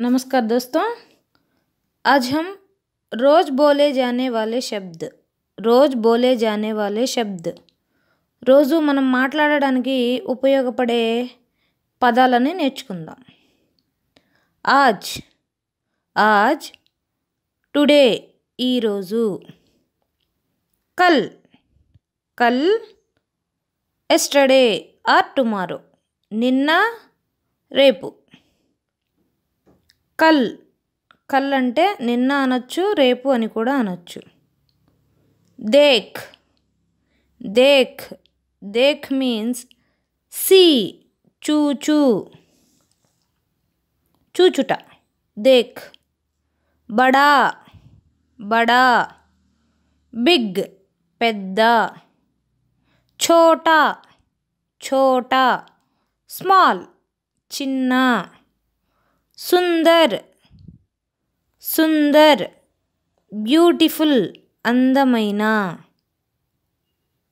नमस्कार दोस्तों आज हम रोज़ बोले जाने वाले శబ్ద్ రోజ్ బోలే జానే వాలే శబ్ద్ రోజు మనం మాట్లాడడానికి ఉపయోగపడే పదాలని నేర్చుకుందాం ఆజ్ ఆజ్ టుడే ఈరోజు కల్ కల్ ఎస్టర్డే ఆర్ టుమారో నిన్న రేపు కల్ కల్ అంటే నిన్న అనొచ్చు రేపు అని కూడా అనొచ్చు. దేక్ దేక్ దేక్ మీన్స్ సి చూచూ చూచుట దేక్. బడా బడా. బిగ్ పెద్ద. ఛోటా ఛోటా స్మాల్ చిన్న. సుందర్ సుందర్ బ్యూటిఫుల్ అందమైన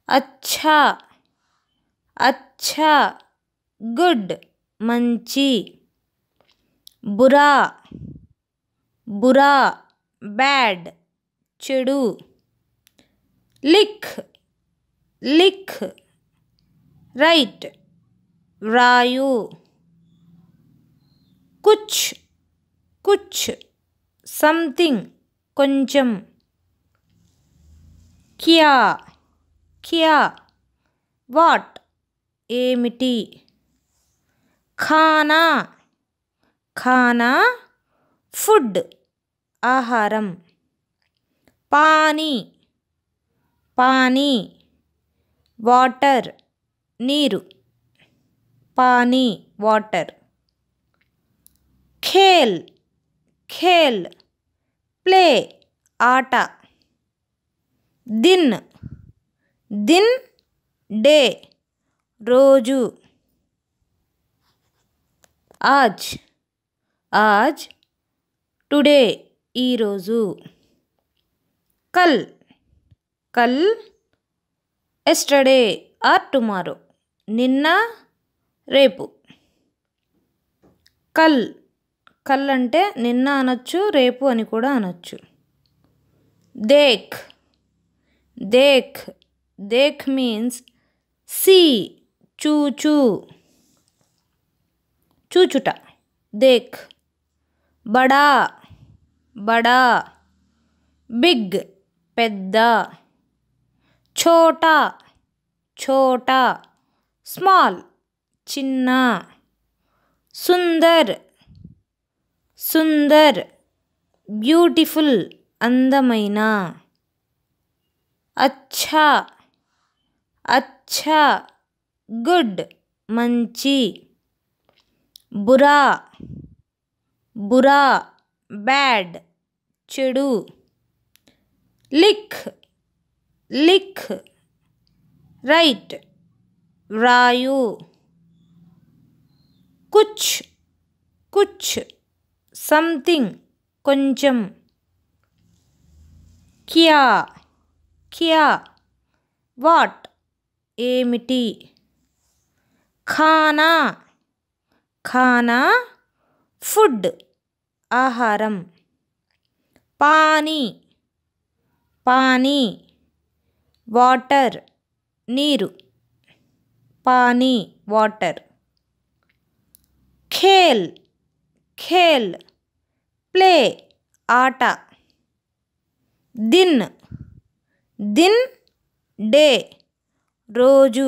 అచ్చా అచ్చా గుడ్ మంచి బురా బురా బ్యాడ్ చెడు లిక్ లిక్ రైట్ వ్రాయు కుచ్ కుచ్ సంథింగ్ కొంచెం క్యా క్యా వాట్ ఏమిటి ఖానా ఖానా ఫుడ్ ఆహారం పానీ పానీ వాటర్ నీరు పానీ వాటర్ ఖేల్ ఖేల్ ప్లే ఆట దిన్ దిన్ డే రోజు ఆజ్ ఆజ్ టుడే ఈరోజు కల్ కల్ ఎస్టర్డే ఆర్ టుమారో నిన్న రేపు కల్ కల్ అంటే నిన్న అనొచ్చు రేపు అని కూడా అనొచ్చు. దేక్ దేక్ దేక్ మీన్స్ సి చూచూ. చూచుట దేక్. బడా బడా. బిగ్ పెద్ద. చోటా చోటా. స్మాల్ చిన్న. సుందర్ సుందర్ బ్యూటిఫుల్ అందమైన అచ్చా అచ్చా గుడ్ మంచి బురా బురా బ్యాడ్ చెడు లిక్ లిక్ రైట్ వ్రాయు కుచ్ కుచ్ సంథింగ్ కొంచెం క్యా క్యా వాట్ ఏమిటి ఖానా ఖానా ఫుడ్ ఆహారం పానీ పానీ వాటర్ నీరు పానీ వాటర్ ఖేల్ खेल प्ले आटा। दिन दिन डे रोजू।